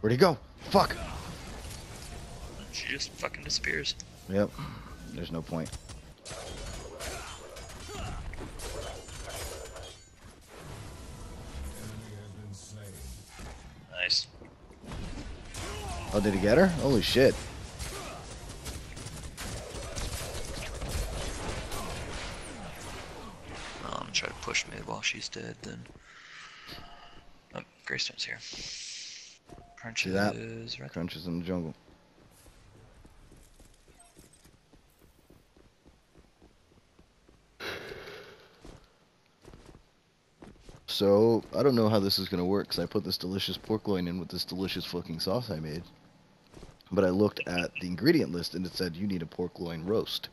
Where'd he go? Fuck. She just fucking disappears. Yep. There's no point. Nice. Oh, did he get her? Holy shit. I'm gonna try to push mid while she's dead then. Oh, Greystone's here. Crunch See that? is right. Crunch is in the jungle. So, I don't know how this is going to work because I put this delicious pork loin in with this delicious fucking sauce I made. But I looked at the ingredient list and it said you need a pork loin roast.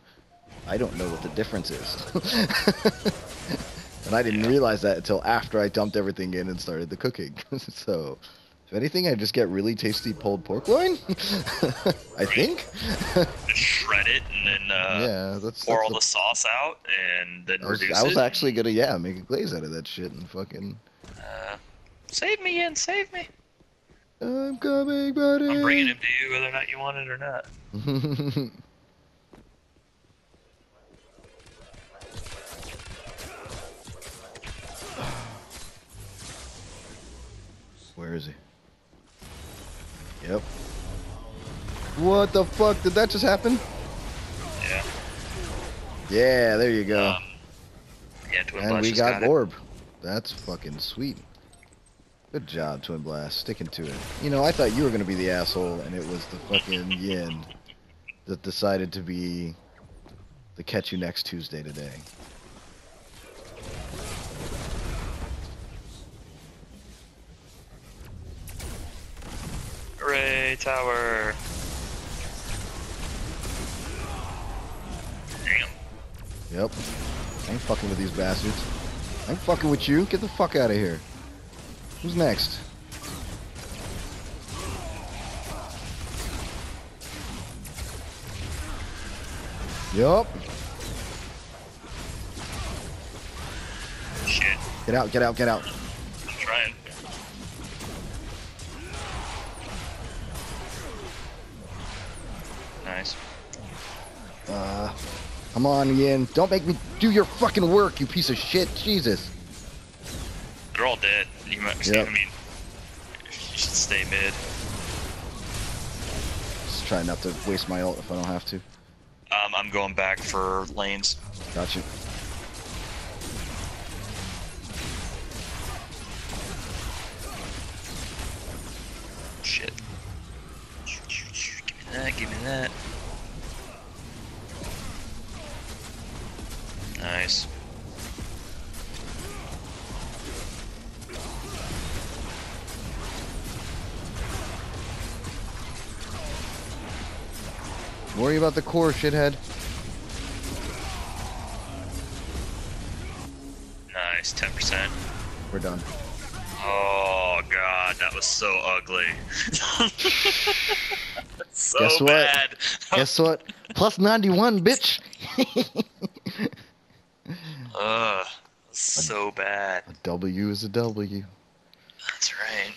I don't know what the difference is. and I didn't realize that until after I dumped everything in and started the cooking. so, if anything, I just get really tasty pulled pork loin. I think. Shred it and then uh, yeah, that's, pour that's all the- the sauce out and then I was, reduce I was it. actually gonna yeah make a glaze out of that shit and fucking. Uh, save me, Ian, save me. I'm coming, buddy. I'm bringing him to you whether or not you want it or not. Where is he? Yep. What the fuck? Did that just happen? Yeah. Yeah, there you go. Um, yeah, Twin and Blast we just got, it. orb. That's fucking sweet. Good job, Twin Blast, sticking to it. You know, I thought you were gonna be the asshole, and it was the fucking Yin that decided to be the catch you next Tuesday today. Tower. Damn. Yep. I ain't fucking with these bastards. I ain't fucking with you. Get the fuck out of here. Who's next? Yup. Shit. Get out, get out, get out. Come on, Yin. Don't make me do your fucking work, you piece of shit. Jesus. They're all dead. You might, Yep. I mean, you should stay mid. Just try not to waste my ult if I don't have to. Um, I'm going back for lanes. Got you. Shit. Give me that, give me that. Nice. Worry about the core, shithead. Nice, 10%. We're done. Oh god, that was so ugly. so Guess what? bad. Guess what? Plus 91, bitch. Mm-hmm. Ugh, so bad. A W is a W. That's right.